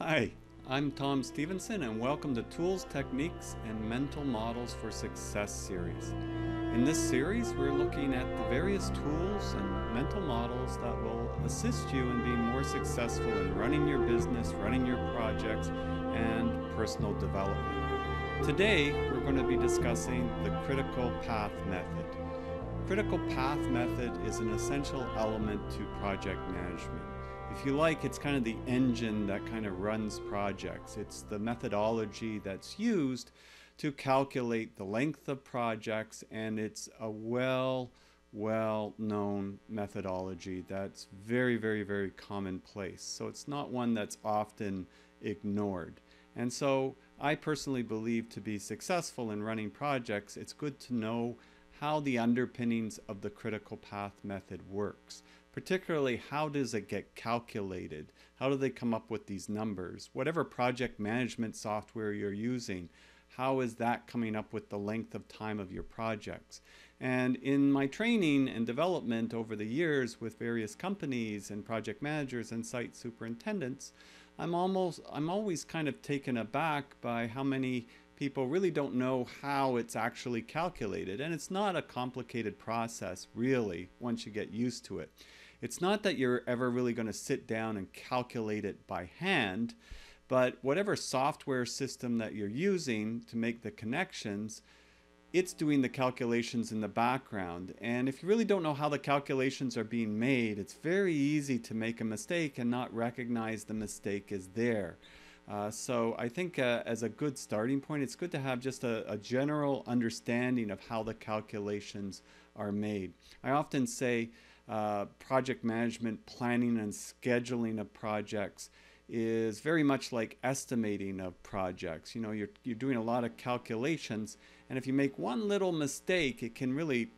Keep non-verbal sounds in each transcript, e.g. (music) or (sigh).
Hi, I'm Tom Stephenson, and welcome to Tools, Techniques, and Mental Models for Success series. In this series, we're looking at the various tools and mental models that will assist you in being more successful in running your business, running your projects, and personal development. Today, we're going to be discussing the critical path method. Critical path method is an essential element to project management if you like, it's kind of the engine that kind of runs projects. It's the methodology that's used to calculate the length of projects, and it's a well, well known methodology that's very, very, very commonplace. So it's not one that's often ignored. And so I personally believe to be successful in running projects, it's good to know how the underpinnings of the critical path method works particularly how does it get calculated? How do they come up with these numbers? Whatever project management software you're using, how is that coming up with the length of time of your projects? And in my training and development over the years with various companies and project managers and site superintendents, I'm almost I'm always kind of taken aback by how many people really don't know how it's actually calculated. And it's not a complicated process really once you get used to it. It's not that you're ever really going to sit down and calculate it by hand, but whatever software system that you're using to make the connections, it's doing the calculations in the background. And if you really don't know how the calculations are being made, it's very easy to make a mistake and not recognize the mistake is there. Uh, so I think uh, as a good starting point, it's good to have just a, a, general understanding of how the calculations are made. I often say uh, project management, planning and scheduling of projects is very much like estimating of projects. You know, you're, you're doing a lot of calculations, and if you make one little mistake, it can really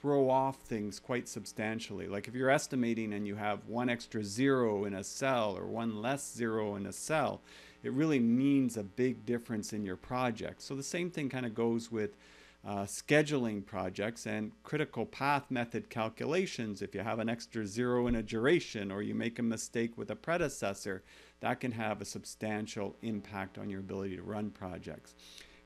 throw off things quite substantially. Like if you're estimating and you have one extra zero in a cell or one less zero in a cell, it really means a big difference in your project. So the same thing kind of goes with uh, scheduling projects and critical path method calculations. If you have an extra zero in a duration or you make a mistake with a predecessor, that can have a substantial impact on your ability to run projects.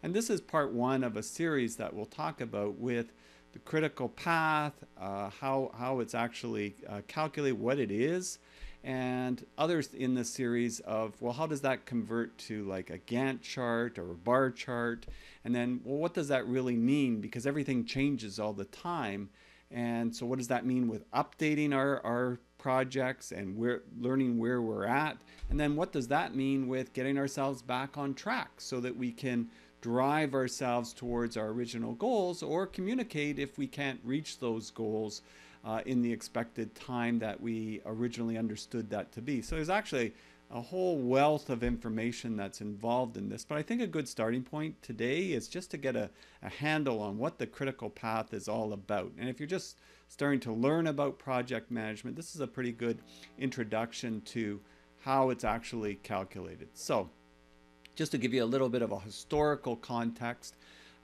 And this is part one of a series that we'll talk about with the critical path, uh, how, how it's actually uh, calculated, what it is, and others in the series of, well, how does that convert to like a Gantt chart or a bar chart? And then, well, what does that really mean? Because everything changes all the time. And so what does that mean with updating our, our projects and we're learning where we're at? And then what does that mean with getting ourselves back on track so that we can drive ourselves towards our original goals or communicate if we can't reach those goals uh, in the expected time that we originally understood that to be. So there's actually a whole wealth of information that's involved in this. But I think a good starting point today is just to get a, a handle on what the critical path is all about. And if you're just starting to learn about project management, this is a pretty good introduction to how it's actually calculated. So just to give you a little bit of a historical context,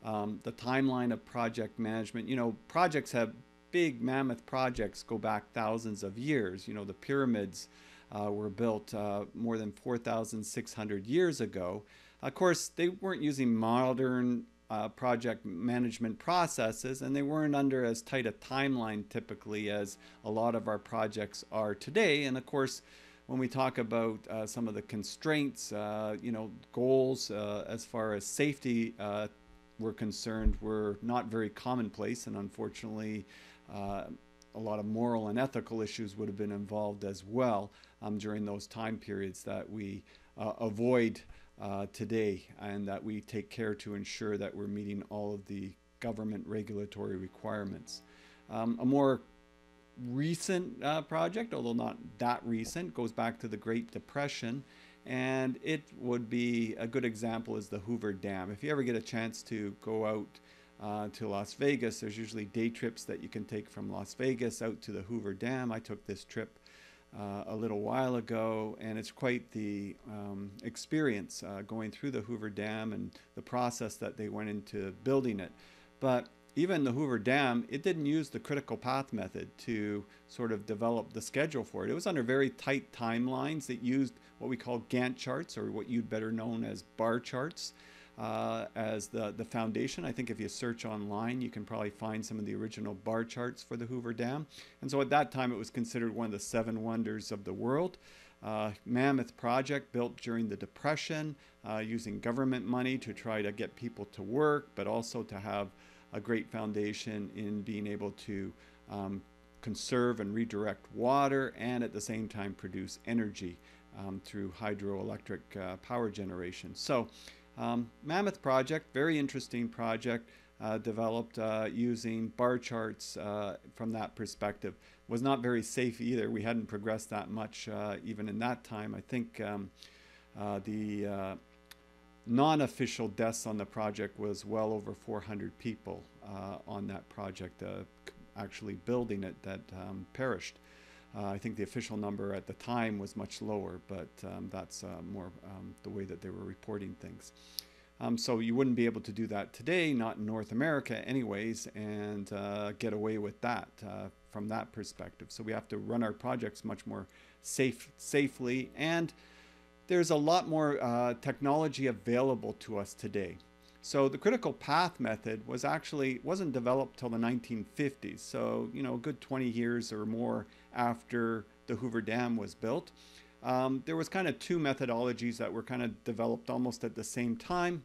um, the timeline of project management, you know, projects have big mammoth projects go back thousands of years. You know, the pyramids uh, were built uh, more than 4,600 years ago. Of course, they weren't using modern uh, project management processes and they weren't under as tight a timeline typically as a lot of our projects are today. And of course, when we talk about uh, some of the constraints, uh, you know, goals uh, as far as safety were concerned were not very commonplace and unfortunately uh, a lot of moral and ethical issues would have been involved as well um, during those time periods that we uh, avoid uh, today and that we take care to ensure that we're meeting all of the government regulatory requirements. Um, a more recent uh, project, although not that recent, goes back to the Great Depression and it would be a good example is the Hoover Dam. If you ever get a chance to go out uh, to Las Vegas. There's usually day trips that you can take from Las Vegas out to the Hoover Dam. I took this trip uh, a little while ago, and it's quite the um, experience uh, going through the Hoover Dam and the process that they went into building it. But even the Hoover Dam, it didn't use the critical path method to sort of develop the schedule for it. It was under very tight timelines that used what we call Gantt charts, or what you'd better known as bar charts, uh, as the, the foundation. I think if you search online, you can probably find some of the original bar charts for the Hoover Dam. And so at that time, it was considered one of the seven wonders of the world. Uh, Mammoth project built during the Depression uh, using government money to try to get people to work, but also to have a great foundation in being able to um, conserve and redirect water and at the same time produce energy um, through hydroelectric uh, power generation. So um, Mammoth project, very interesting project, uh, developed uh, using bar charts uh, from that perspective. Was not very safe either. We hadn't progressed that much uh, even in that time. I think um, uh, the non-official deaths on the project was well over 400 people uh, on that project, uh, actually building it that um, perished. Uh, I think the official number at the time was much lower, but um, that's uh, more um, the way that they were reporting things. Um, so you wouldn't be able to do that today, not in North America anyways, and uh, get away with that uh, from that perspective. So we have to run our projects much more safe, safely and there's a lot more uh, technology available to us today. So the critical path method was actually wasn't developed till the 1950s. So you know, a good 20 years or more after the Hoover Dam was built. Um, there was kind of two methodologies that were kind of developed almost at the same time.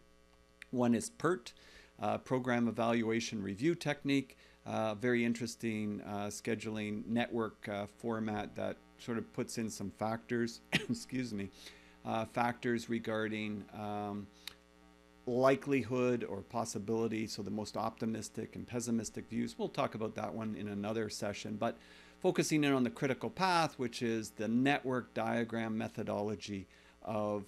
One is PERT, uh, Program Evaluation Review Technique, uh, very interesting uh, scheduling network uh, format that sort of puts in some factors, (coughs) excuse me, uh, factors regarding um, likelihood or possibility, so the most optimistic and pessimistic views. We'll talk about that one in another session, but focusing in on the critical path, which is the network diagram methodology of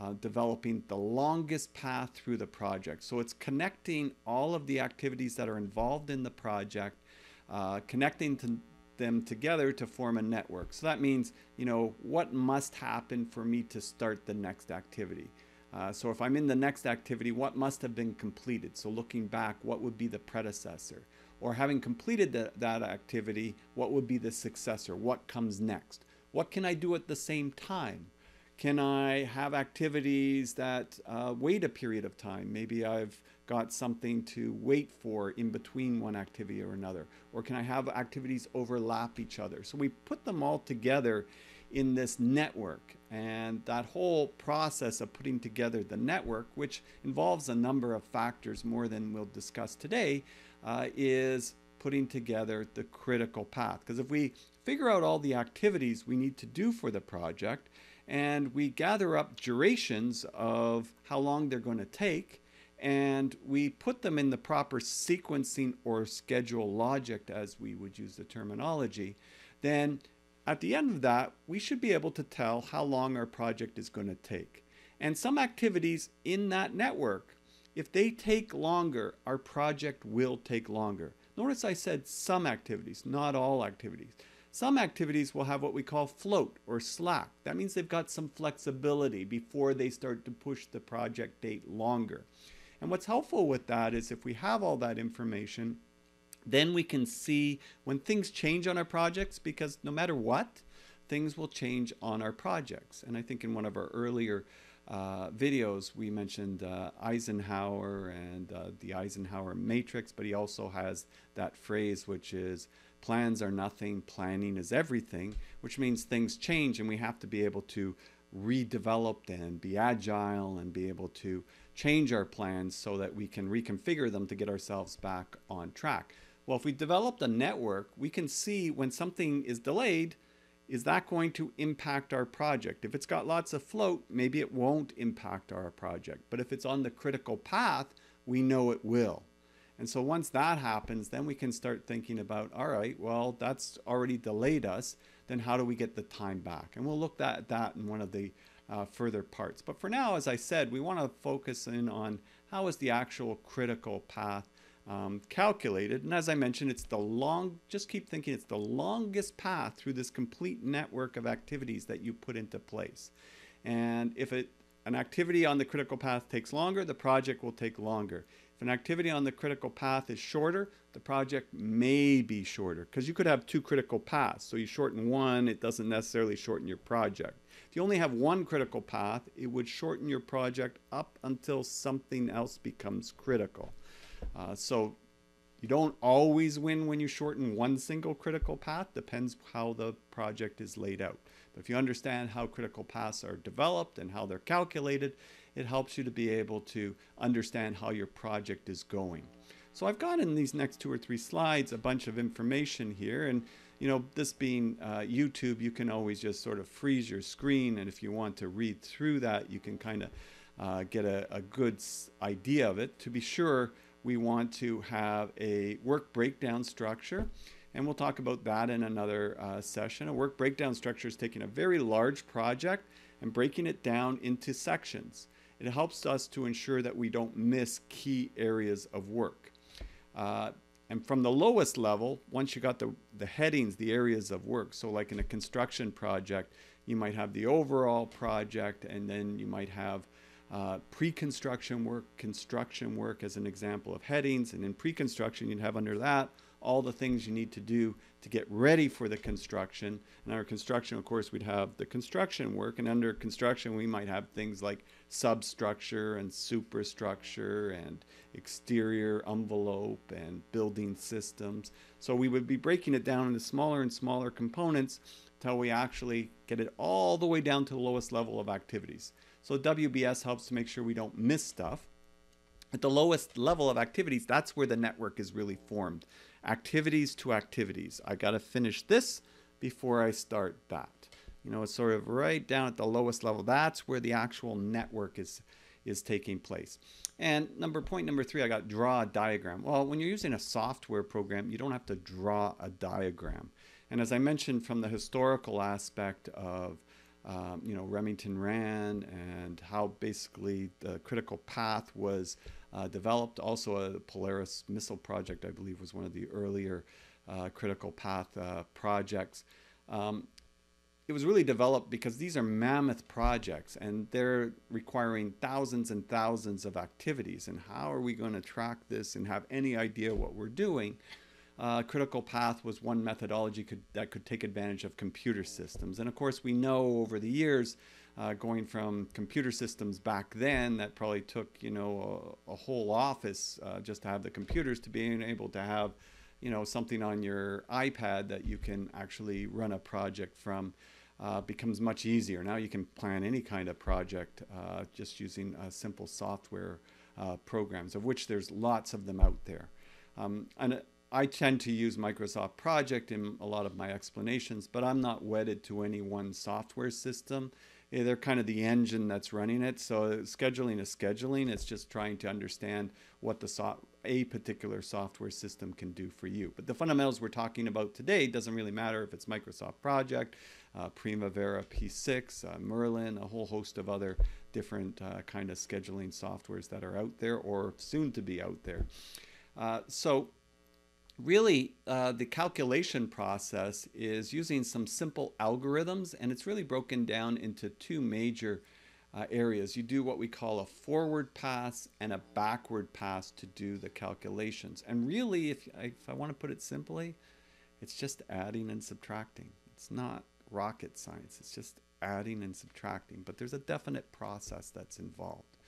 uh, developing the longest path through the project. So it's connecting all of the activities that are involved in the project, uh, connecting to them together to form a network. So that means, you know, what must happen for me to start the next activity? Uh, so if I'm in the next activity, what must have been completed? So looking back, what would be the predecessor? Or having completed the, that activity, what would be the successor? What comes next? What can I do at the same time? Can I have activities that uh, wait a period of time? Maybe I've got something to wait for in between one activity or another? Or can I have activities overlap each other? So we put them all together in this network. And that whole process of putting together the network, which involves a number of factors more than we'll discuss today, uh, is putting together the critical path. Because if we figure out all the activities we need to do for the project, and we gather up durations of how long they're going to take, and we put them in the proper sequencing or schedule logic, as we would use the terminology, then at the end of that, we should be able to tell how long our project is going to take. And some activities in that network, if they take longer, our project will take longer. Notice I said some activities, not all activities. Some activities will have what we call float or slack. That means they've got some flexibility before they start to push the project date longer. And what's helpful with that is if we have all that information, then we can see when things change on our projects because no matter what, things will change on our projects. And I think in one of our earlier uh, videos, we mentioned uh, Eisenhower and uh, the Eisenhower matrix, but he also has that phrase which is plans are nothing, planning is everything, which means things change and we have to be able to redevelop and be agile and be able to change our plans so that we can reconfigure them to get ourselves back on track. Well, if we developed a network, we can see when something is delayed, is that going to impact our project? If it's got lots of float, maybe it won't impact our project. But if it's on the critical path, we know it will. And so once that happens, then we can start thinking about, all right, well, that's already delayed us. Then how do we get the time back? And we'll look at that in one of the uh, further parts. But for now, as I said, we want to focus in on how is the actual critical path um, calculated. And as I mentioned, it's the long, just keep thinking it's the longest path through this complete network of activities that you put into place. And if it, an activity on the critical path takes longer, the project will take longer. If an activity on the critical path is shorter, the project may be shorter because you could have two critical paths. So you shorten one, it doesn't necessarily shorten your project. If you only have one critical path, it would shorten your project up until something else becomes critical. Uh, so you don't always win when you shorten one single critical path, depends how the project is laid out. But if you understand how critical paths are developed and how they're calculated, it helps you to be able to understand how your project is going. So I've got in these next two or three slides a bunch of information here and you know this being uh, YouTube you can always just sort of freeze your screen and if you want to read through that you can kind of uh, get a, a good idea of it. To be sure we want to have a work breakdown structure. And we'll talk about that in another uh, session. A work breakdown structure is taking a very large project and breaking it down into sections. It helps us to ensure that we don't miss key areas of work. Uh, and from the lowest level, once you got the, the headings, the areas of work, so like in a construction project, you might have the overall project and then you might have uh, pre-construction work, construction work as an example of headings, and in pre-construction you'd have under that all the things you need to do to get ready for the construction. And under construction, of course, we'd have the construction work, and under construction we might have things like substructure and superstructure and exterior envelope and building systems. So we would be breaking it down into smaller and smaller components until we actually get it all the way down to the lowest level of activities. So WBS helps to make sure we don't miss stuff. At the lowest level of activities, that's where the network is really formed. Activities to activities. I got to finish this before I start that. You know, it's sort of right down at the lowest level. That's where the actual network is is taking place. And number point number three, I got draw a diagram. Well, when you're using a software program, you don't have to draw a diagram. And as I mentioned from the historical aspect of um, you know, Remington Rand and how basically the critical path was uh, developed. Also, a Polaris missile project, I believe, was one of the earlier uh, critical path uh, projects. Um, it was really developed because these are mammoth projects and they're requiring thousands and thousands of activities. And how are we going to track this and have any idea what we're doing? Uh, critical path was one methodology could, that could take advantage of computer systems. And of course, we know over the years, uh, going from computer systems back then that probably took you know a, a whole office uh, just to have the computers to being able to have you know something on your iPad that you can actually run a project from uh, becomes much easier. Now you can plan any kind of project uh, just using uh, simple software uh, programs, of which there's lots of them out there. Um, and I tend to use Microsoft Project in a lot of my explanations, but I'm not wedded to any one software system. Eh, they're kind of the engine that's running it. So scheduling is scheduling. It's just trying to understand what the so a particular software system can do for you. But the fundamentals we're talking about today doesn't really matter if it's Microsoft Project, uh, Primavera P6, uh, Merlin, a whole host of other different uh, kind of scheduling softwares that are out there or soon to be out there. Uh, so really uh, the calculation process is using some simple algorithms and it's really broken down into two major uh, areas. You do what we call a forward pass and a backward pass to do the calculations. And really, if if I want to put it simply, it's just adding and subtracting. It's not rocket science. It's just adding and subtracting. But there's a definite process that's involved.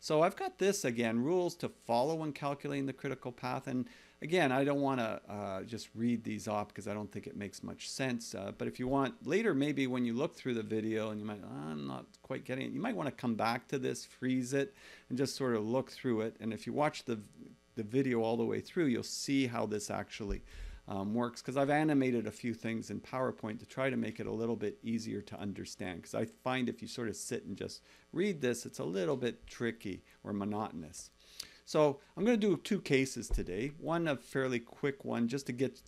So I've got this again, rules to follow when calculating the critical path. And again, I don't want to uh, just read these off because I don't think it makes much sense. Uh, but if you want later, maybe when you look through the video and you might, oh, I'm not quite getting it, you might want to come back to this, freeze it, and just sort of look through it. And if you watch the, the video all the way through, you'll see how this actually um, works because I've animated a few things in PowerPoint to try to make it a little bit easier to understand because I find if you sort of sit and just read this, it's a little bit tricky or monotonous. So I'm going to do two cases today. One a fairly quick one just to get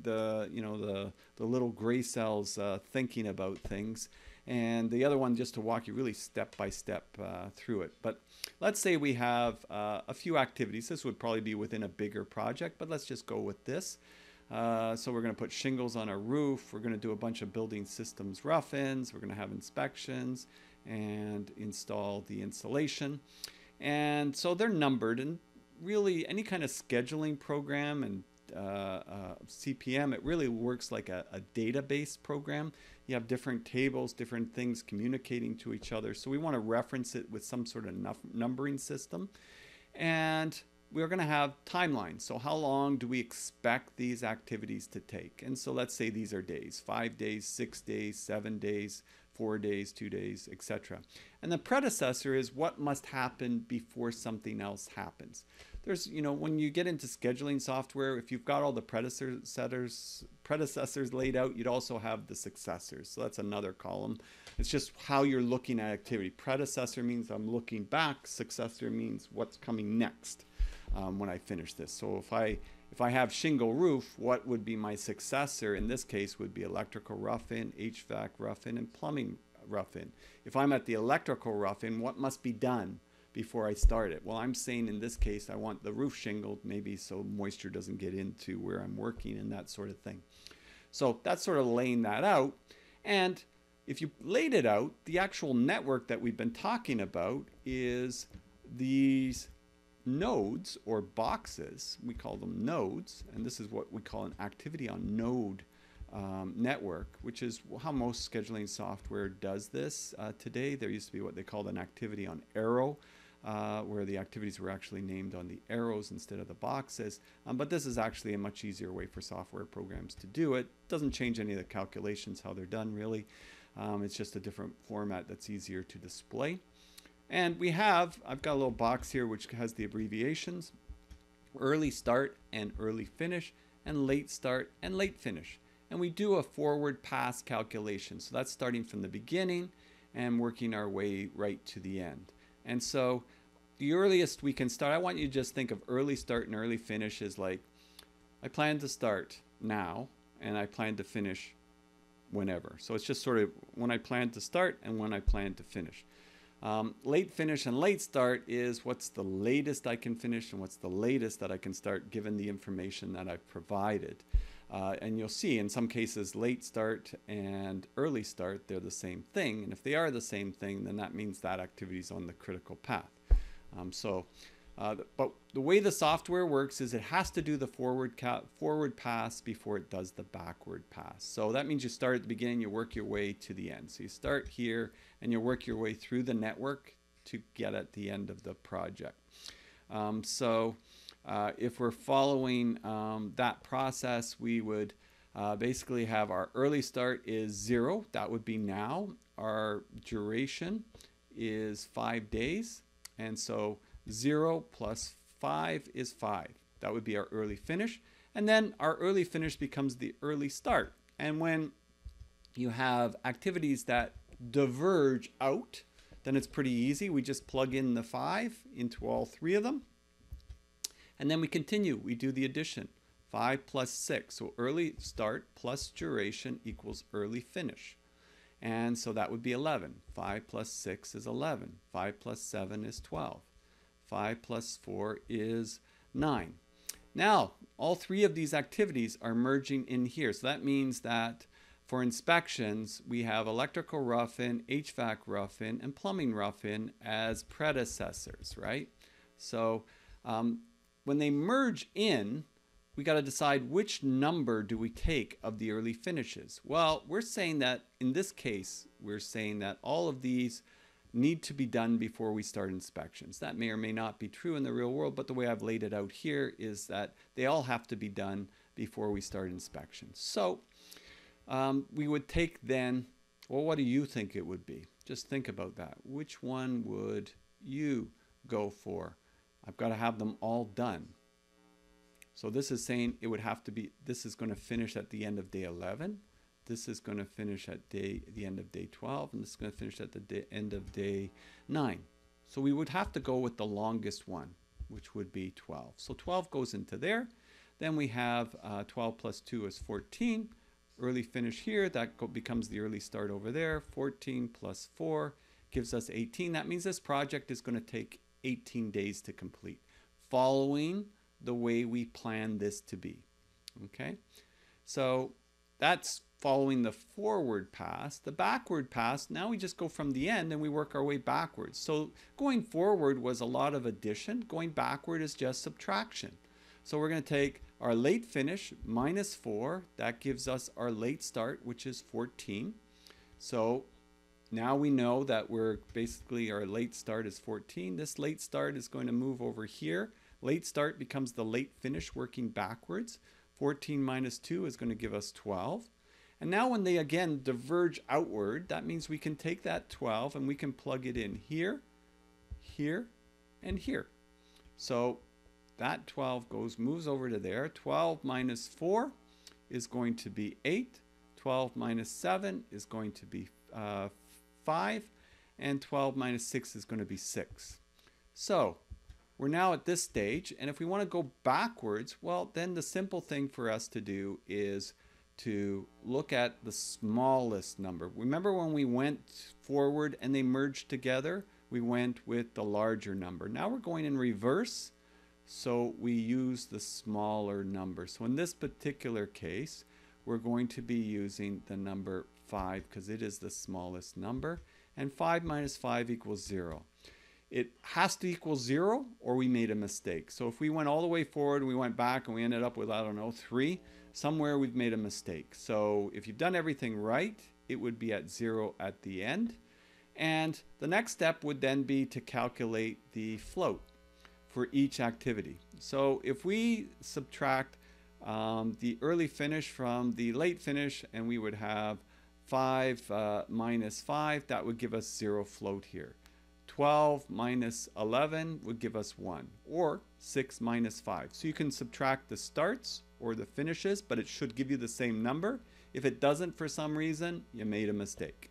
the you know the the little gray cells uh, thinking about things, and the other one just to walk you really step by step uh, through it. But let's say we have uh, a few activities. This would probably be within a bigger project, but let's just go with this. Uh, so we're going to put shingles on a roof. We're going to do a bunch of building systems rough-ins. We're going to have inspections and install the insulation. And so they're numbered. And really any kind of scheduling program and uh, uh, CPM, it really works like a, a, database program. You have different tables, different things communicating to each other. So we want to reference it with some sort of numbering system. And we're going to have timelines. So how long do we expect these activities to take? And so let's say these are days, five days, six days, seven days, four days, two days, etc. And the predecessor is what must happen before something else happens. There's, you know, when you get into scheduling software, if you've got all the predecessors predecessors laid out, you'd also have the successors. So that's another column. It's just how you're looking at activity. Predecessor means I'm looking back. Successor means what's coming next um, when I finish this. So if I if I have shingle roof, what would be my successor in this case would be electrical rough-in, HVAC rough-in, and plumbing rough-in. If I'm at the electrical rough-in, what must be done before I start it? Well, I'm saying in this case, I want the roof shingled maybe so moisture doesn't get into where I'm working and that sort of thing. So that's sort of laying that out. And if you laid it out, the actual network that we've been talking about is these nodes or boxes, we call them nodes, and this is what we call an activity on node um, network, which is how most scheduling software does this uh, today. There used to be what they called an activity on arrow, uh, where the activities were actually named on the arrows instead of the boxes. Um, but this is actually a much easier way for software programs to do it. Doesn't change any of the calculations, how they're done really. Um, it's just a different format that's easier to display. And we have, I've got a little box here which has the abbreviations, early start and early finish, and late start and late finish. And we do a forward pass calculation. So that's starting from the beginning and working our way right to the end. And so the earliest we can start, I want you to just think of early start and early finish as like, I plan to start now and I plan to finish whenever. So it's just sort of when I plan to start and when I plan to finish. Um, late finish and late start is what's the latest I can finish and what's the latest that I can start given the information that I've provided. Uh, and you'll see in some cases late start and early start, they're the same thing. And if they are the same thing, then that means that activity is on the critical path. Um, so uh, but the way the software works is it has to do the forward forward pass before it does the backward pass. So that means you start at the beginning, you work your way to the end. So you start here and you work your way through the network to get at the end of the project. Um, so uh, if we're following um, that process, we would uh, basically have our early start is zero. That would be now. Our duration is five days. And so 0 plus 5 is 5. That would be our early finish. And then our early finish becomes the early start. And when you have activities that diverge out, then it's pretty easy. We just plug in the 5 into all three of them. And then we continue. We do the addition. 5 plus 6. So early start plus duration equals early finish. And so that would be 11. 5 plus 6 is 11. 5 plus 7 is 12. 5 plus 4 is 9. Now, all three of these activities are merging in here. So that means that for inspections, we have electrical rough-in, HVAC rough-in, and plumbing rough-in as predecessors, right? So um, when they merge in, we got to decide which number do we take of the early finishes. Well, we're saying that in this case, we're saying that all of these need to be done before we start inspections. That may or may not be true in the real world, but the way I've laid it out here is that they all have to be done before we start inspections. So um, we would take then, well, what do you think it would be? Just think about that. Which one would you go for? I've got to have them all done. So this is saying it would have to be, this is going to finish at the end of day 11 this is going to finish at day the end of day 12 and this is going to finish at the day, end of day 9 so we would have to go with the longest one which would be 12 so 12 goes into there. Then we have uh, 12 plus 2 is 14 early finish here that becomes the early start over there. 14 plus 4 gives us 18 that means this project is going to take 18 days to complete following the way we plan this to be okay so that's following the forward pass. The backward pass, now we just go from the end and we work our way backwards. So going forward was a lot of addition. Going backward is just subtraction. So we're going to take our late finish minus 4. That gives us our late start, which is 14. So now we know that we're basically our late start is 14. This late start is going to move over here. Late start becomes the late finish working backwards. 14 minus 2 is going to give us 12. And now when they again diverge outward, that means we can take that 12 and we can plug it in here, here, and here. So that 12 goes moves over to there. 12 minus 4 is going to be 8. 12 minus 7 is going to be uh, 5. And 12 minus 6 is going to be 6. So we're now at this stage. And if we want to go backwards, well, then the simple thing for us to do is to look at the smallest number. Remember when we went forward and they merged together? We went with the larger number. Now we're going in reverse, so we use the smaller number. So in this particular case, we're going to be using the number 5 because it is the smallest number. And 5 minus 5 equals 0 it has to equal zero or we made a mistake. So if we went all the way forward and we went back and we ended up with, I don't know, three, somewhere we've made a mistake. So if you've done everything right, it would be at zero at the end. And the next step would then be to calculate the float for each activity. So if we subtract um, the early finish from the late finish and we would have 5 uh, minus 5, that would give us zero float here. 12 minus 11 would give us 1, or 6 minus 5. So you can subtract the starts or the finishes, but it should give you the same number. If it doesn't for some reason, you made a mistake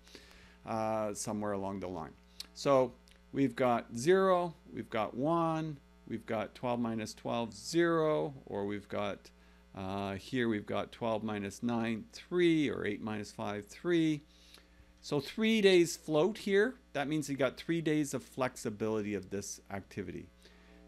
uh, somewhere along the line. So we've got 0, we've got 1, we've got 12 minus 12, 0, or we've got uh, here we've got 12 minus 9, 3, or 8 minus 5, 3. So three days float here. That means you got three days of flexibility of this activity.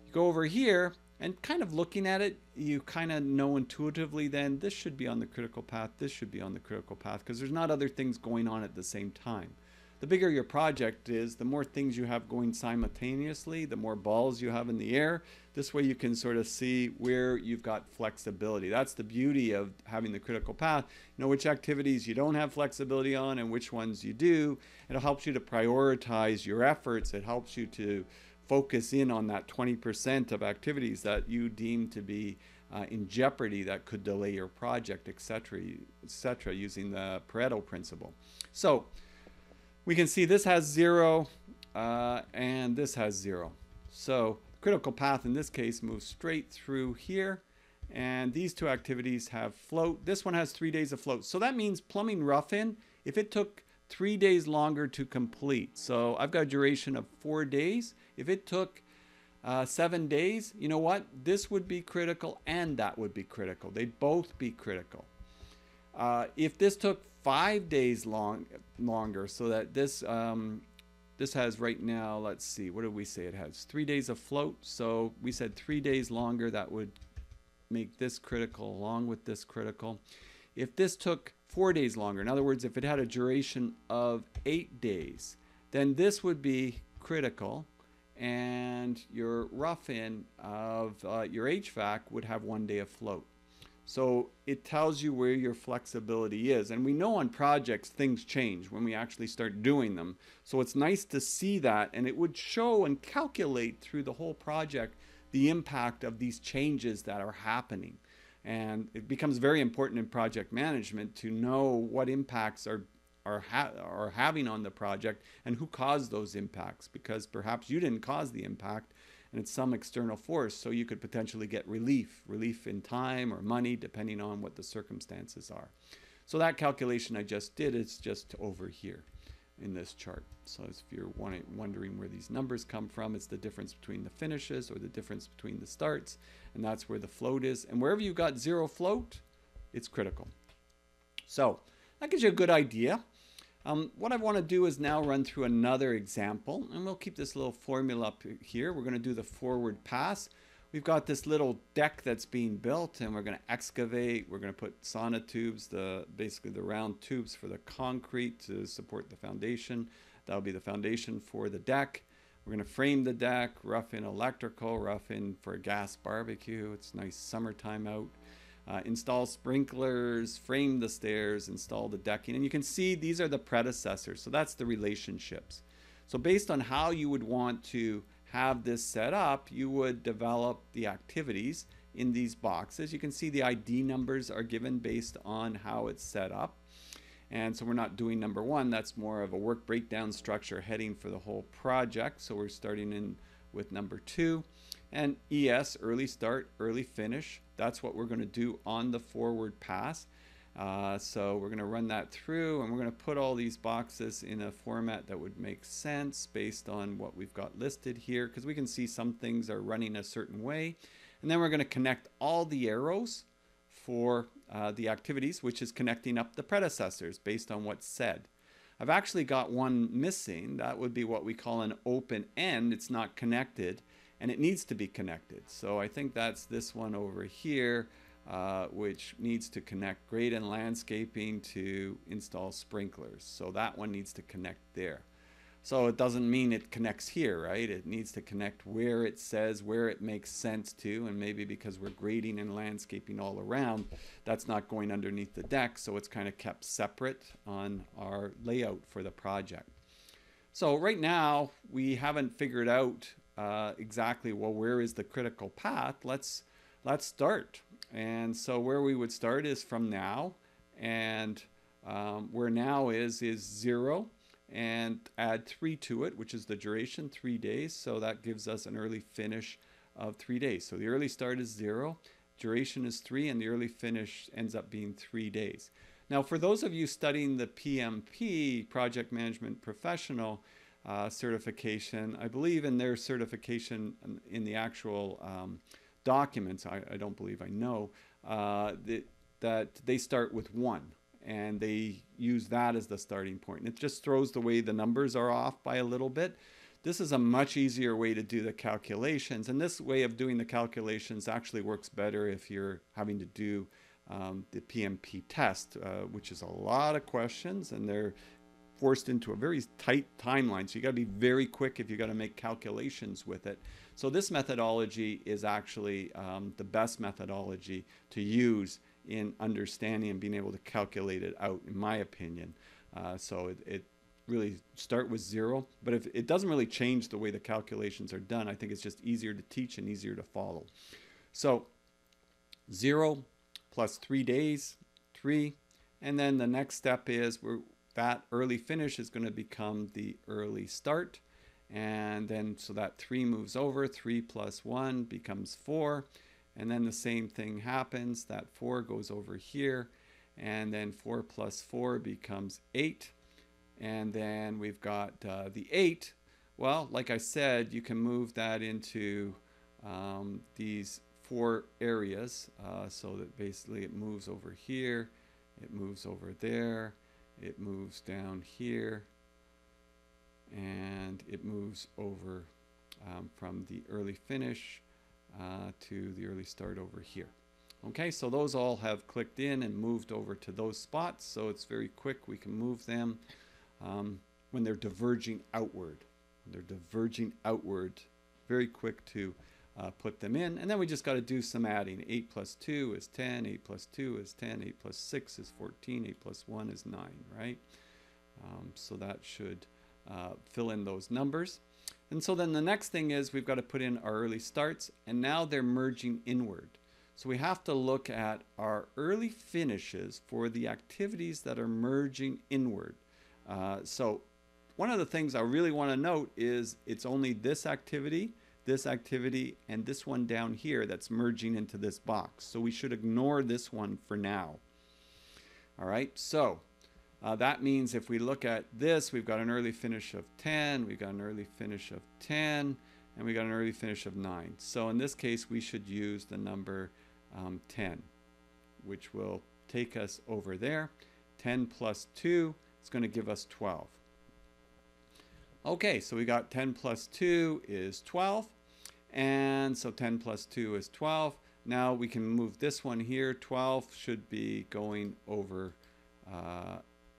You go over here and kind of looking at it, you kind of know intuitively then this should be on the critical path, this should be on the critical path because there's not other things going on at the same time the bigger your project is, the more things you have going simultaneously, the more balls you have in the air. This way you can sort of see where you've got flexibility. That's the beauty of having the critical path. You know which activities you don't have flexibility on and which ones you do. It helps you to prioritize your efforts. It helps you to focus in on that 20% of activities that you deem to be uh, in jeopardy that could delay your project, etc., etc., using the Pareto principle. So we can see this has zero uh, and this has zero. So critical path in this case moves straight through here and these two activities have float. This one has three days of float. So that means plumbing rough-in, if it took three days longer to complete, so I've got a duration of four days. If it took uh, seven days, you know what? This would be critical and that would be critical. They'd both be critical. Uh, if this took five days long longer so that this um, this has right now let's see what did we say it has? Three days of float. So we said three days longer that would make this critical along with this critical. If this took four days longer in other words if it had a duration of eight days then this would be critical. And your rough-in of uh, your HVAC would have one day of float so it tells you where your flexibility is. And we know on projects things change when we actually start doing them. So it's nice to see that and it would show and calculate through the whole project the impact of these changes that are happening. And it becomes very important in project management to know what impacts are are, ha are having on the project and who caused those impacts because perhaps you didn't cause the impact and it's some external force, so you could potentially get relief, relief in time or money, depending on what the circumstances are. So that calculation I just did is just over here in this chart. So if you're wondering where these numbers come from, it's the difference between the finishes or the difference between the starts, and that's where the float is. And wherever you've got zero float, it's critical. So that gives you a good idea. Um, what I want to do is now run through another example, and we'll keep this little formula up here. We're going to do the forward pass. we've got this little deck that's being built and we're going to excavate. We're going to put sonotubes, the basically the round tubes for the concrete to support the foundation. That'll be the foundation for the deck. We're going to frame the deck, rough in electrical, rough in for a gas barbecue. It's nice summertime out. Uh, install sprinklers, frame the stairs, install the decking. And you can see these are the predecessors. So that's the relationships. So based on how you would want to have this set up, you would develop the activities in these boxes. You can see the ID numbers are given based on how it's set up. And so we're not doing number one, that's more of a work breakdown structure heading for the whole project. So we're starting in with number two. And ES, early start, early finish, that's what we're going to do on the forward pass. Uh, so we're going to run that through and we're going to put all these boxes in a format that would make sense based on what we've got listed here because we can see some things are running a certain way. And then we're going to connect all the arrows for uh, the activities, which is connecting up the predecessors based on what's said. I've actually got one missing. That would be what we call an open end. It's not connected and it needs to be connected. So I think that's this one over here uh, which needs to connect grade and landscaping to install sprinklers. So that one needs to connect there. So it doesn't mean it connects here, right? It needs to connect where it says, where it makes sense to, and maybe because we're grading and landscaping all around, that's not going underneath the deck, so it's kind of kept separate on our layout for the project. So right now, we haven't figured out uh, exactly, well, where is the critical path? Let's, let's start. And so where we would start is from now, and um, where now is is zero, and add three to it, which is the duration, three days. So that gives us an early finish of three days. So the early start is zero, duration is three, and the early finish ends up being three days. Now, for those of you studying the PMP, Project Management Professional uh, certification, I believe in their certification in the actual um, documents, I, I don't believe I know, uh, that, that they start with one and they use that as the starting point. And it just throws the way the numbers are off by a little bit. This is a much easier way to do the calculations. And this way of doing the calculations actually works better if you're having to do um, the PMP test, uh, which is a lot of questions and they're forced into a very tight timeline. So you got to be very quick if you got to make calculations with it. So this methodology is actually um, the best methodology to use in understanding and being able to calculate it out, in my opinion. Uh, so it, it really start with zero, but if it doesn't really change the way the calculations are done, I think it's just easier to teach and easier to follow. So zero plus three days, three, and then the next step is we're that early finish is going to become the early start. And then so that 3 moves over, 3 plus 1 becomes 4. And then the same thing happens, that 4 goes over here. And then 4 plus 4 becomes 8. And then we've got uh, the 8. Well, like I said, you can move that into um, these four areas. Uh, so that basically it moves over here, it moves over there, it moves down here and it moves over um, from the early finish uh, to the early start over here. Okay, so those all have clicked in and moved over to those spots, so it's very quick. We can move them um, when they're diverging outward. When they're diverging outward, very quick to uh, put them in. And then we just got to do some adding. 8 plus 2 is 10, 8 plus 2 is 10, 8 plus 6 is 14, 8 plus 1 is 9, right? Um, so that should uh, fill in those numbers. And so then the next thing is we've got to put in our early starts, and now they're merging inward. So we have to look at our early finishes for the activities that are merging inward. Uh, so one of the things I really want to note is it's only this activity this activity and this one down here that's merging into this box. So we should ignore this one for now. All right, so uh, that means if we look at this, we've got an early finish of 10, we've got an early finish of 10, and we got an early finish of 9. So in this case, we should use the number um, 10, which will take us over there. 10 plus 2 is going to give us 12. Okay, so we got 10 plus 2 is 12. And so 10 plus 2 is 12. Now we can move this one here. 12 should be going over uh,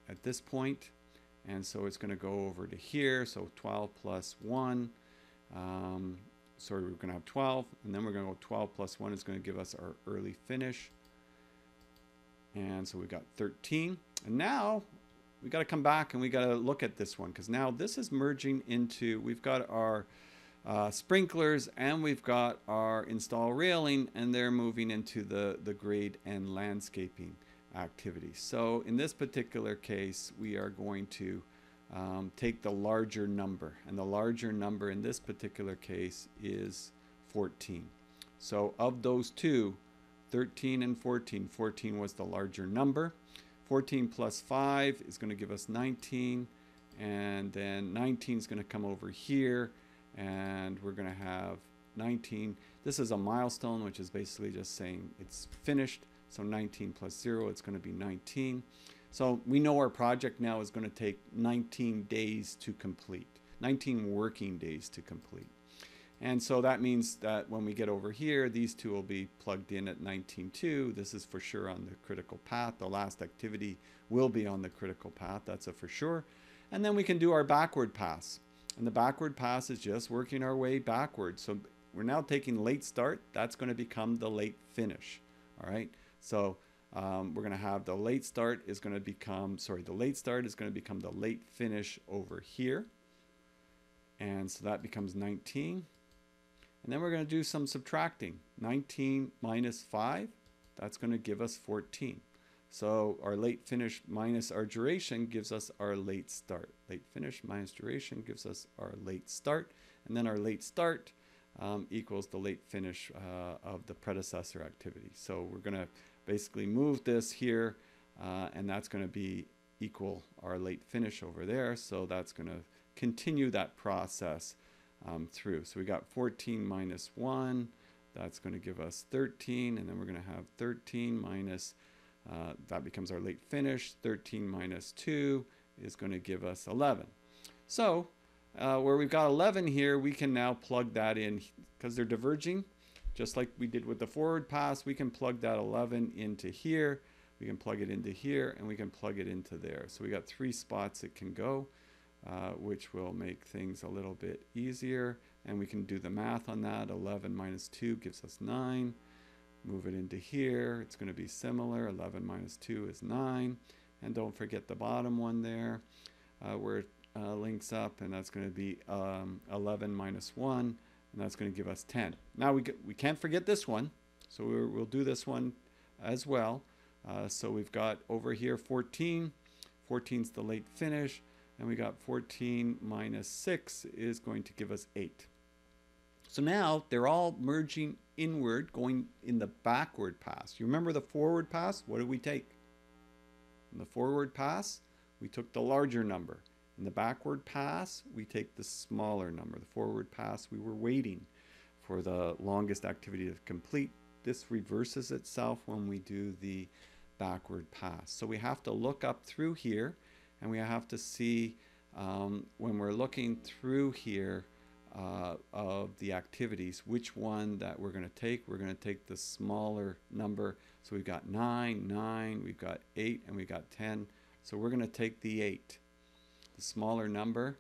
at this point. And so it's going to go over to here. So 12 plus 1. Um, sorry, we're going to have 12. And then we're going to go 12 plus 1 is going to give us our early finish. And so we've got 13. And now we got to come back and we got to look at this one because now this is merging into, we've got our uh, sprinklers and we've got our install railing and they're moving into the, the grade and landscaping activity. So in this particular case, we are going to um, take the larger number and the larger number in this particular case is 14. So of those two, 13 and 14, 14 was the larger number. 14 plus 5 is going to give us 19 and then 19 is going to come over here and we're going to have 19 this is a milestone which is basically just saying it's finished so 19 plus 0 it's going to be 19 so we know our project now is going to take 19 days to complete 19 working days to complete and so that means that when we get over here, these two will be plugged in at 19.2. This is for sure on the critical path. The last activity will be on the critical path. That's a for sure. And then we can do our backward pass. And the backward pass is just working our way backwards. So we're now taking late start. That's going to become the late finish. All right. So um, we're going to have the late start is going to become, sorry, the late start is going to become the late finish over here. And so that becomes 19. And then we're going to do some subtracting. 19 minus 5, that's going to give us 14. So our late finish minus our duration gives us our late start. Late finish minus duration gives us our late start. And then our late start um, equals the late finish uh, of the predecessor activity. So we're going to basically move this here, uh, and that's going to be equal our late finish over there. So that's going to continue that process um, through. So we got 14 minus 1. That's going to give us 13. And then we're going to have 13 minus, uh, that becomes our late finish. 13 minus 2 is going to give us 11. So uh, where we've got 11 here, we can now plug that in because they're diverging. Just like we did with the forward pass, we can plug that 11 into here. We can plug it into here and we can plug it into there. So we got three spots it can go. Uh, which will make things a little bit easier. And we can do the math on that. 11 minus 2 gives us 9. Move it into here. It's going to be similar. 11 minus 2 is 9. And don't forget the bottom one there uh, where it uh, links up. And that's going to be um, 11 minus 1. And that's going to give us 10. Now we, we can't forget this one. So we will do this one as well. Uh, so we've got over here 14. 14 is the late finish and we got 14 minus 6 is going to give us 8. So now they're all merging inward, going in the backward pass. You remember the forward pass? What did we take? In the forward pass, we took the larger number. In the backward pass, we take the smaller number. The forward pass, we were waiting for the longest activity to complete. This reverses itself when we do the backward pass. So we have to look up through here and we have to see um, when we're looking through here uh, of the activities, which one that we're going to take. We're going to take the smaller number. So we've got 9, 9, we've got 8, and we've got 10. So we're going to take the 8. The smaller number,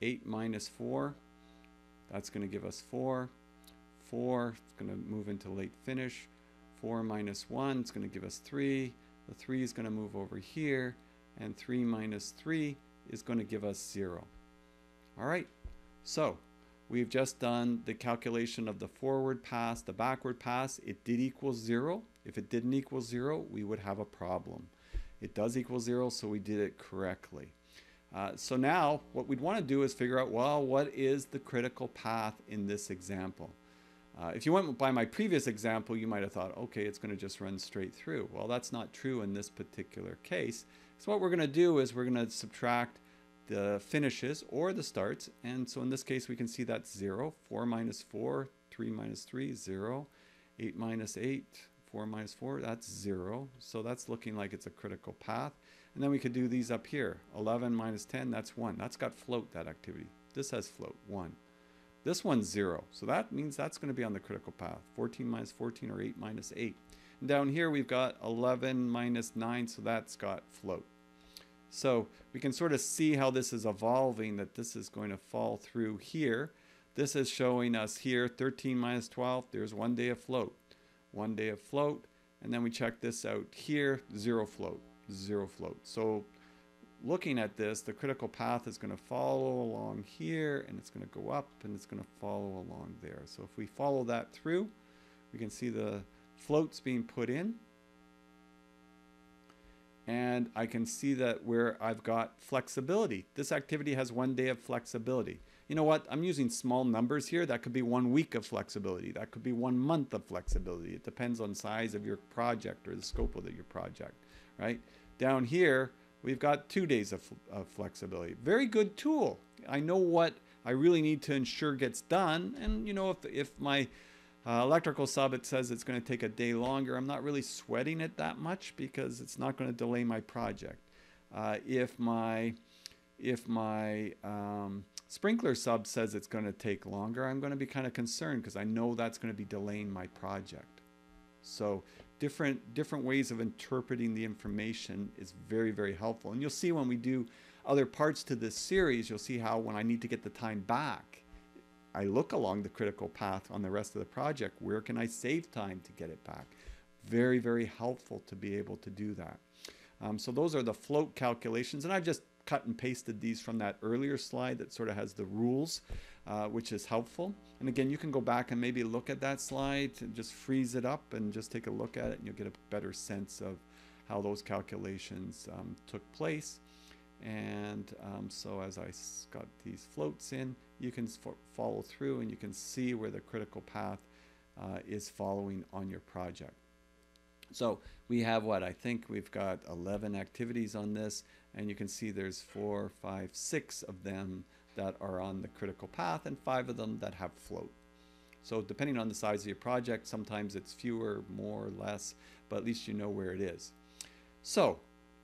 8 minus 4, that's going to give us 4. 4 is going to move into late finish. 4 minus 1 is going to give us 3. The 3 is going to move over here and 3 minus 3 is going to give us 0. All right, so we've just done the calculation of the forward pass, the backward pass. It did equal 0. If it didn't equal 0, we would have a problem. It does equal 0, so we did it correctly. Uh, so now what we'd want to do is figure out, well, what is the critical path in this example? Uh, if you went by my previous example, you might have thought, okay, it's going to just run straight through. Well, that's not true in this particular case so what we're going to do is we're going to subtract the finishes or the starts. And so in this case, we can see that's 0. 4 minus 4, 3 minus 3, 0. 8 minus 8, 4 minus 4, that's 0. So that's looking like it's a critical path. And then we could do these up here. 11 minus 10, that's 1. That's got float, that activity. This has float, 1. This one's 0. So that means that's going to be on the critical path. 14 minus 14 or 8 minus 8. And down here we've got 11 minus 9, so that's got float. So we can sort of see how this is evolving, that this is going to fall through here. This is showing us here 13 minus 12, there's one day of float. One day of float, and then we check this out here, zero float, zero float. So looking at this, the critical path is going to follow along here, and it's going to go up, and it's going to follow along there. So if we follow that through, we can see the floats being put in and I can see that where I've got flexibility. This activity has one day of flexibility. You know what? I'm using small numbers here. That could be one week of flexibility. That could be one month of flexibility. It depends on size of your project or the scope of your project, right? Down here, we've got two days of, of flexibility. Very good tool. I know what I really need to ensure gets done. And you know, if, if my uh, electrical sub, it says it's going to take a day longer. I'm not really sweating it that much because it's not going to delay my project. Uh, if my if my um, sprinkler sub says it's going to take longer, I'm going to be kind of concerned because I know that's going to be delaying my project. So different different ways of interpreting the information is very very helpful. And you'll see when we do other parts to this series, you'll see how when I need to get the time back, I look along the critical path on the rest of the project. Where can I save time to get it back? Very, very helpful to be able to do that. Um, so those are the float calculations. And I've just cut and pasted these from that earlier slide that sort of has the rules, uh, which is helpful. And again, you can go back and maybe look at that slide and just freeze it up and just take a look at it and you'll get a better sense of how those calculations um, took place. And um, so as I got these floats in, you can follow through and you can see where the critical path uh, is following on your project. So we have what I think we've got 11 activities on this and you can see there's four, five, six of them that are on the critical path and five of them that have float. So depending on the size of your project, sometimes it's fewer, more, or less, but at least you know where it is. So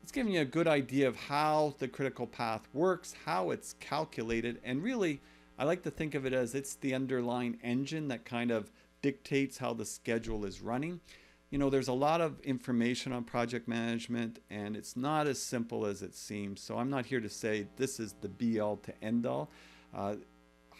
it's giving you a good idea of how the critical path works, how it's calculated, and really, I like to think of it as it's the underlying engine that kind of dictates how the schedule is running. You know, there's a lot of information on project management, and it's not as simple as it seems. So I'm not here to say this is the be all to end all. Uh,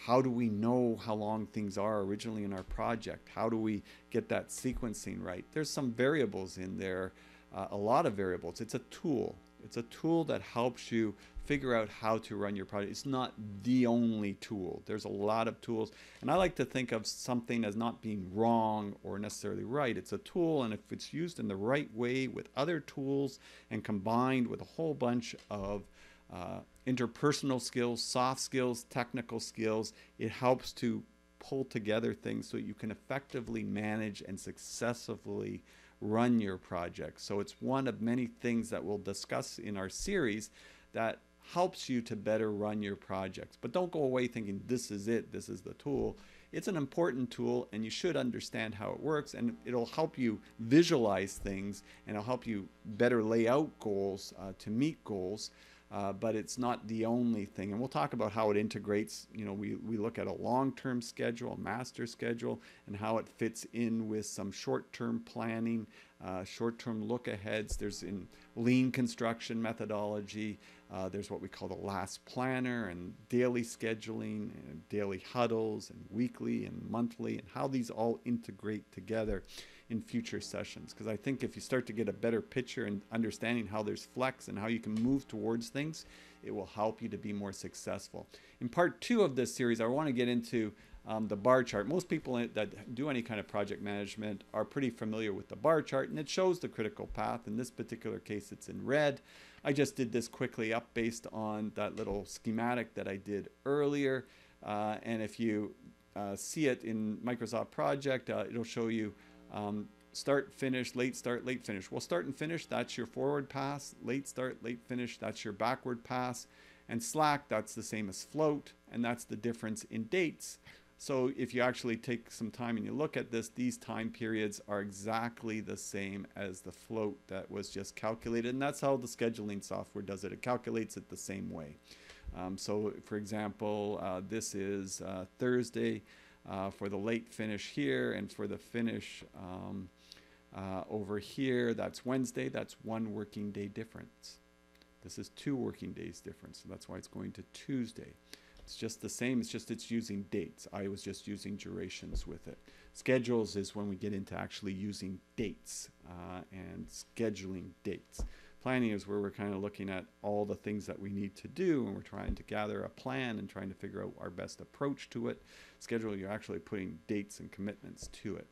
how do we know how long things are originally in our project? How do we get that sequencing right? There's some variables in there uh, a lot of variables. It's a tool. It's a tool that helps you figure out how to run your project. It's not the only tool. There's a lot of tools. And I like to think of something as not being wrong or necessarily right. It's a tool, and if it's used in the right way with other tools and combined with a whole bunch of uh, interpersonal skills, soft skills, technical skills, it helps to pull together things so you can effectively manage and successfully run your project. So it's one of many things that we'll discuss in our series that helps you to better run your projects. But don't go away thinking this is it, this is the tool. It's an important tool and you should understand how it works and it'll help you visualize things and it'll help you better lay out goals uh, to meet goals uh, but it's not the only thing. And we'll talk about how it integrates. You know, we, we look at a long-term schedule, a master schedule, and how it fits in with some short-term planning, uh, short-term look-aheads. There's in lean construction methodology. Uh, there's what we call the last planner and daily scheduling and daily huddles and weekly and monthly and how these all integrate together in future sessions. Because I think if you start to get a better picture and understanding how there's flex and how you can move towards things, it will help you to be more successful. In part two of this series, I want to get into um, the bar chart. Most people that do any kind of project management are pretty familiar with the bar chart and it shows the critical path. In this particular case, it's in red. I just did this quickly up based on that little schematic that I did earlier. Uh, and if you uh, see it in Microsoft Project, uh, it'll show you um, start, finish, late start, late finish. Well, start and finish, that's your forward pass. Late start, late finish, that's your backward pass. And slack, that's the same as float, and that's the difference in dates. So if you actually take some time and you look at this, these time periods are exactly the same as the float that was just calculated. And that's how the scheduling software does it. It calculates it the same way. Um, so, for example, uh, this is uh, Thursday uh, for the late finish here, and for the finish um, uh, over here, that's Wednesday. That's one working day difference. This is two working days difference, so that's why it's going to Tuesday. It's just the same, it's just it's using dates. I was just using durations with it. Schedules is when we get into actually using dates uh, and scheduling dates. Planning is where we're kind of looking at all the things that we need to do and we're trying to gather a plan and trying to figure out our best approach to it. Schedule, you're actually putting dates and commitments to it.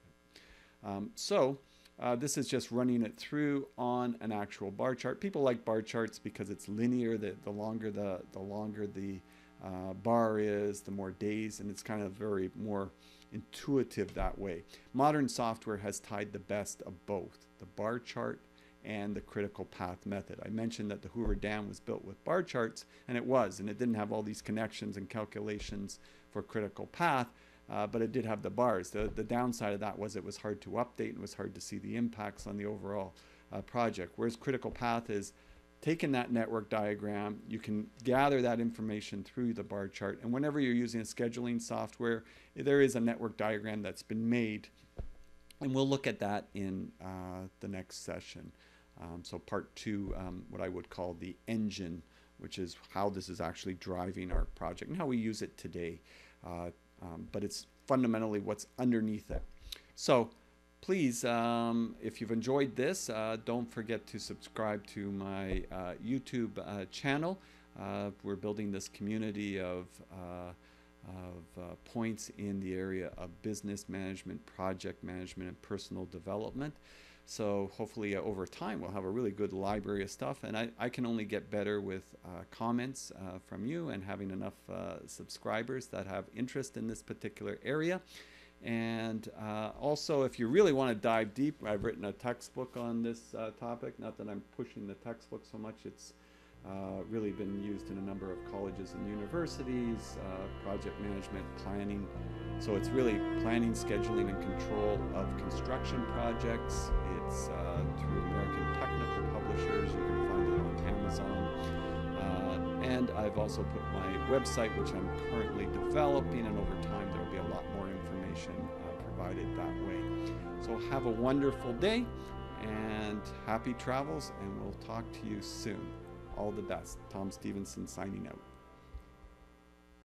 Um, so, uh, this is just running it through on an actual bar chart. People like bar charts because it's linear. The, the longer the the longer the uh, bar is, the more days, and it's kind of very more intuitive that way. Modern software has tied the best of both the bar chart and the critical path method. I mentioned that the Hoover Dam was built with bar charts, and it was, and it didn't have all these connections and calculations for critical path, uh, but it did have the bars. The, the downside of that was it was hard to update and it was hard to see the impacts on the overall uh, project. Whereas critical path is taking that network diagram, you can gather that information through the bar chart. And whenever you're using a scheduling software, there is a network diagram that's been made. And we'll look at that in uh, the next session. Um, so part two, um, what I would call the engine, which is how this is actually driving our project and how we use it today. Uh, um, but it's fundamentally what's underneath it. So please, um, if you've enjoyed this, uh, don't forget to subscribe to my uh, YouTube uh, channel. Uh, we're building this community of, uh, of points in the area of business management, project management, and personal development. So hopefully uh, over time we'll have a really good library of stuff and I, I can only get better with uh, comments uh, from you and having enough uh, subscribers that have interest in this particular area. And uh, also if you really want to dive deep, I've written a textbook on this uh, topic. Not that I'm pushing the textbook so much, it's uh, really been used in a number of colleges and universities, uh, project management, planning. So it's really planning, scheduling, and control of construction projects. It's uh, through American Technical Publishers. You can find it on Amazon. Uh, and I've also put my website, which I'm currently developing, and over time there will be a lot more information uh, provided that way. So have a wonderful day and happy travels, and we'll talk to you soon. All the best. Tom Stephenson signing out.